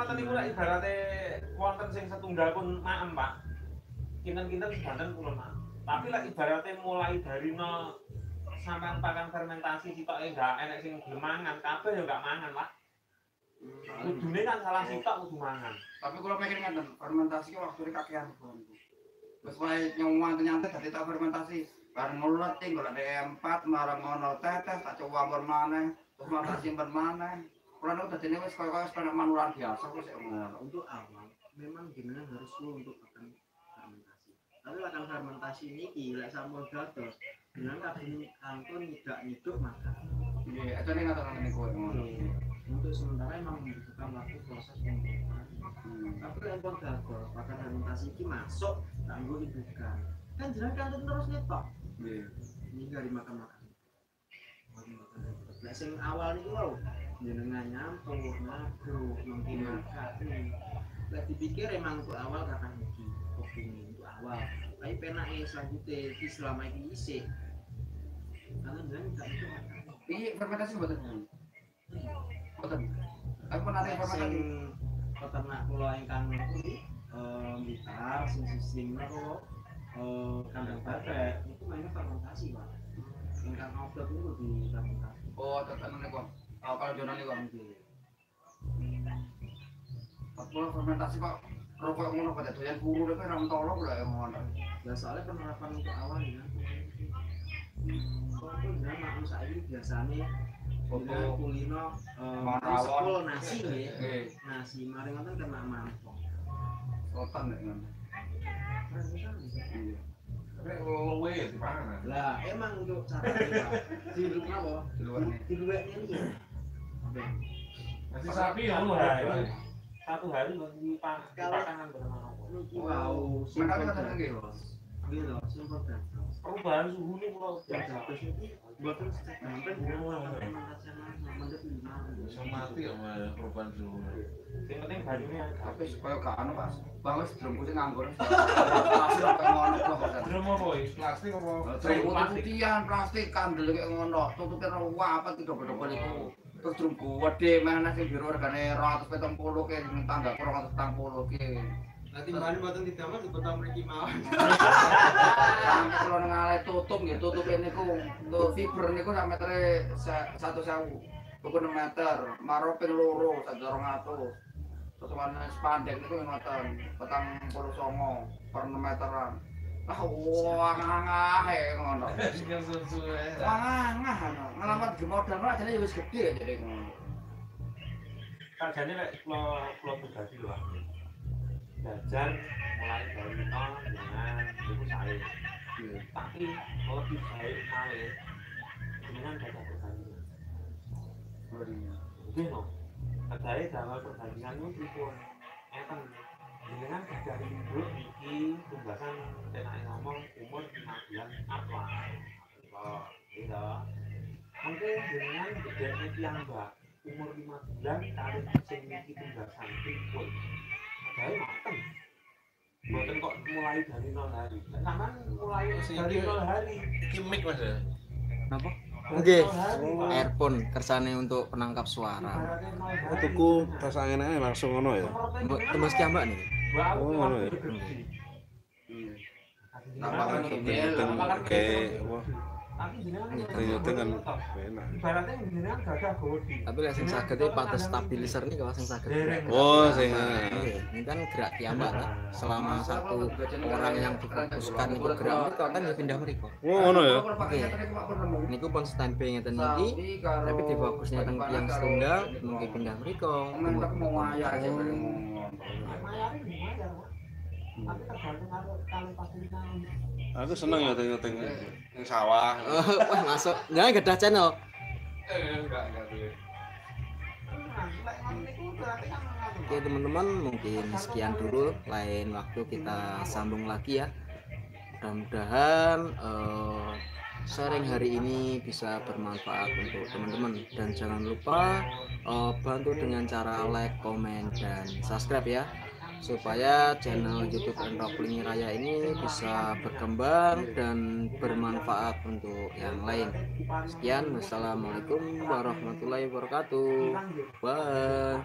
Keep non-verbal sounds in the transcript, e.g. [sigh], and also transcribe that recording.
ngoten niku lek ibarate wonten sing setunggal pun maem, Pak. Kinten-kinten sedanten kula maem. Tapi lek ibarate mulai dari nol sampean pakan fermentasi sitoke enggak enek sing gelem mangan, kabeh ya enggak mangan, Pak. Kudune kan salah sitok kudu mangan. Tapi kalau mikir ngeten, fermentasi ki waktune kakean bon. Wis mulai nyuwang ternyata dadi tak fermentasi. Bareng ngulet ting golek D4 marang ngono tetes tak coba maneh, terus malah simpen maneh. Kulo niku dadine wis kaya-kaya sepeda manual biasa kok sik ngono. untuk awal memang jenengan harus slow untuk akan fermentasi tapi akan fermentasi ini gila sampun dados jenengan kadang kantun tidak hidup makan Iya, itu ning ngaten niku ngono. untuk sementara emang membutuhkan waktu proses pembuatan Hmm. tapi lempar dados pakai fermentasi ini masuk kanggo indukan kan jenengan kantun terus nyetok Iya. ini gak dimakan makan Nah, sing awal niku lho jenengan nyampur, ngaduk, mungkin makan. Lek dipikir emang untuk awal kata iki, kopi untuk awal. Tapi penake selanjutnya iki selama iki isih. Karena jenengan gak itu. Iya, fermentasi mboten. Mboten. Aku pernah ada Sing fermentasi. peternak kula ingkang ngerti eh gitar sing sistemnya kula eh kandang bebek itu mainnya fermentasi Pak. Ingkang outdoor itu di fermentasi. Oh, tekan niku. Jono niku. Kalau fermentasi kok rokok ngono pada doyan guru niku ora mentolo kula yang ngono. Ya soalnya penerapan untuk awal ya. Kok itu jenengan makan saiki biasane Dengan kulino Makan mungkin rawon. sepul nasi ya. Nasi mari ngoten kena mantap. rotan nek ngono. Iya. Ya ah. Lah emang untuk cara [laughs] kita di rumah apa? Di luar. Di luarnya ini ya. Nasi sapi ya lu Nah, ya. Satu hari dipakan dipakan bersama Niki wau Mereka dados. Iya loh, super dados. Perubahan suhu ini kalau Yang biasa. mboten sejak lima. Bisa mati sama korban suhu. Yang penting banyunya Tapi supaya gak anu Pas. Bang wis dremku sing nganggur. Hasil apa ngono kok. Drum apa ya? Plastik apa? Drem putih-putihan plastik kandel kayak ngono. Tutupnya rawa apa tiga bedok iku. Terus drum gede mana sing biru regane 270 ke sing tangga 240 ke. Nanti mboten didamel di kota mriki mawon. Sampai kalau ngalih tutup gitu, tutup ini ku untuk fiber ini ku sampai meter satu sewu, buku enam meter, maro ping loro satu orang atus, terus warna spandek itu yang ngoten, petang puluh songo per enam meteran. Ah, ngangah ya ngono. Ya. Ngangah, ngalamat di modal lah, jadi wis gede jadi ngono. Sajane lek kula kula pribadi lho. Pak. Jajan mulai dari nol dengan itu saya. Tapi lebih baik malih dengan data perbandingan. Oke no. Kadai dalam perbandingan itu pripun? Enten dengan gadah induk iki tunggasan enake ngomong umur 5 bulan apa. Oh, gitu. Mungkin dengan gedene piyambak umur 5 bulan kali sing iki tunggasan pripun. Kadai mateng. Mboten kok mulai dari nol hari. Sampean mulai dari nol hari. Kimik mas ya. Napa? Dari Nggih. nol hari, Pak. Earphone kersane untuk penangkap suara. Oh, tuku ae langsung ngono ya. Tembus ki mbak nih. Oh, ngono ya. Nampakan Nyuting kan enak. ibaratnya jenengan gadah gede. Tapi lek sing saged e patus stabilizer nih kalau sing saged. Oh, sing Iya, ini kan gerak kiambak lah. Selama satu orang yang difokuskan itu gerak mereka kan ya pindah mereka. Oh, ngono ya. Niku pun standby ngeten iki, tapi difokusnya teng tiang setunggal mungkin pindah mereka. Mayari Aku seneng ya nyuting yang sawah. Oh, wah masuk. Jangan gedah channel. Enggak, enggak tuh. Oke teman-teman mungkin sekian dulu lain waktu kita sambung lagi ya mudah-mudahan eh, sharing hari ini bisa bermanfaat untuk teman-teman dan jangan lupa eh, bantu dengan cara like, komen, dan subscribe ya supaya channel YouTube Endoklingi Raya ini bisa berkembang dan bermanfaat untuk yang lain. Sekian, wassalamualaikum warahmatullahi wabarakatuh. Bye.